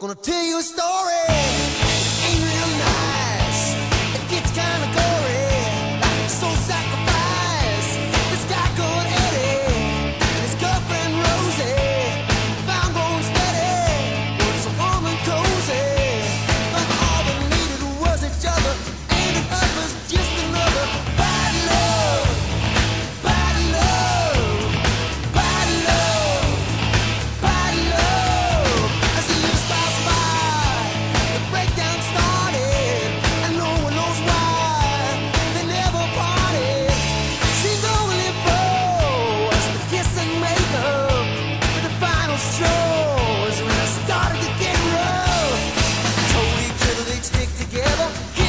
Gonna tell you a story. llevo.